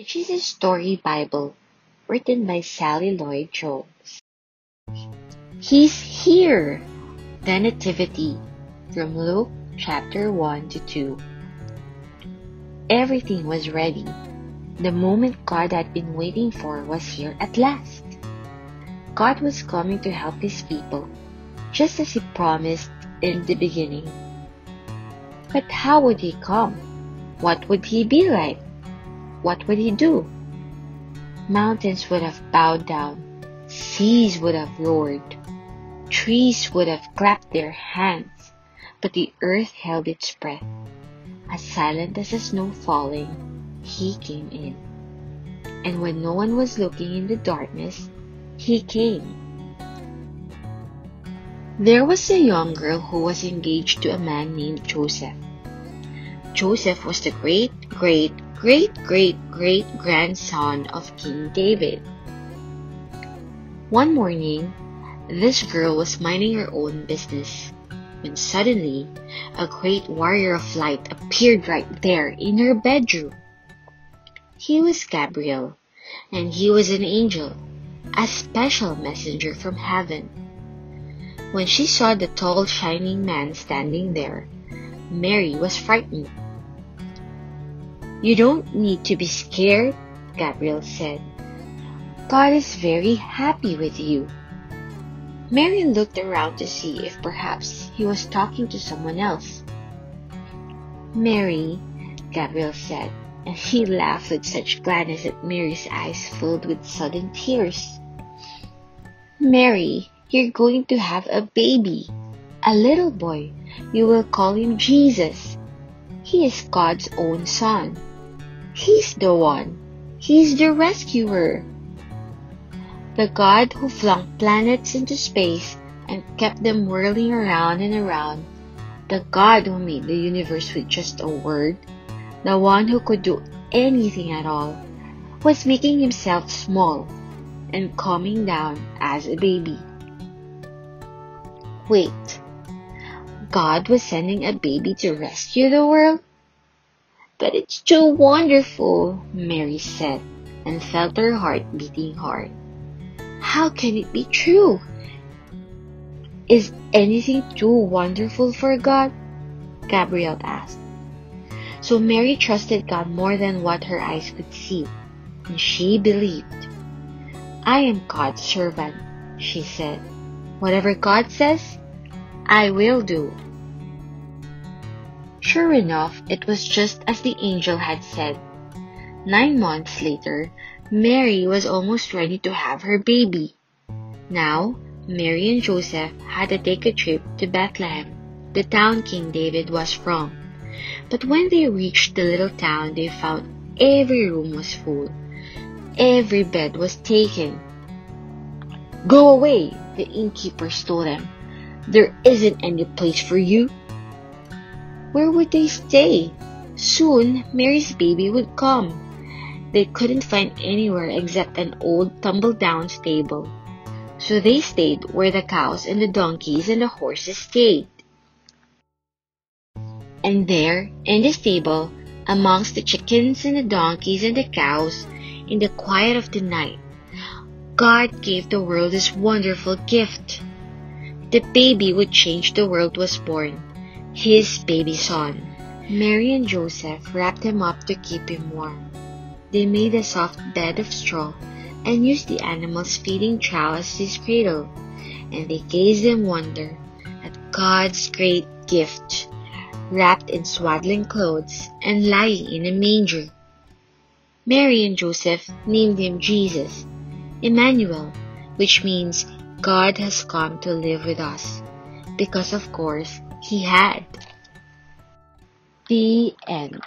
The Jesus Story Bible, written by Sally Lloyd Jones. He's here! The Nativity, from Luke chapter 1 to 2. Everything was ready. The moment God had been waiting for was here at last. God was coming to help his people, just as he promised in the beginning. But how would he come? What would he be like? What would he do? Mountains would have bowed down, seas would have roared, trees would have clapped their hands, but the earth held its breath. As silent as the snow falling, he came in. And when no one was looking in the darkness, he came. There was a young girl who was engaged to a man named Joseph. Joseph was the great great great great great grandson of King David. One morning, this girl was minding her own business when suddenly a great warrior of light appeared right there in her bedroom. He was Gabriel, and he was an angel, a special messenger from heaven. When she saw the tall, shining man standing there, Mary was frightened you don't need to be scared, Gabriel said. God is very happy with you. Mary looked around to see if perhaps he was talking to someone else. Mary, Gabriel said, and he laughed with such gladness that Mary's eyes filled with sudden tears. Mary, you're going to have a baby, a little boy. You will call him Jesus. He is God's own son. He's the one. He's the rescuer. The God who flung planets into space and kept them whirling around and around. The God who made the universe with just a word. The one who could do anything at all. Was making himself small and coming down as a baby. Wait. God was sending a baby to rescue the world? But it's too wonderful, Mary said, and felt her heart beating hard. How can it be true? Is anything too wonderful for God? Gabriel asked. So Mary trusted God more than what her eyes could see, and she believed. I am God's servant, she said. Whatever God says, I will do. Sure enough, it was just as the angel had said. Nine months later, Mary was almost ready to have her baby. Now, Mary and Joseph had to take a trip to Bethlehem, the town King David was from. But when they reached the little town, they found every room was full. Every bed was taken. Go away, the innkeepers told them. There isn't any place for you. Where would they stay? Soon, Mary's baby would come. They couldn't find anywhere except an old tumble-down stable. So they stayed where the cows and the donkeys and the horses stayed. And there, in the stable, amongst the chickens and the donkeys and the cows, in the quiet of the night, God gave the world this wonderful gift. The baby would change the world was born his baby son. Mary and Joseph wrapped him up to keep him warm. They made a soft bed of straw and used the animal's feeding trough as his cradle, and they gazed in wonder at God's great gift, wrapped in swaddling clothes and lying in a manger. Mary and Joseph named him Jesus, Emmanuel, which means God has come to live with us, because of course he had. The end.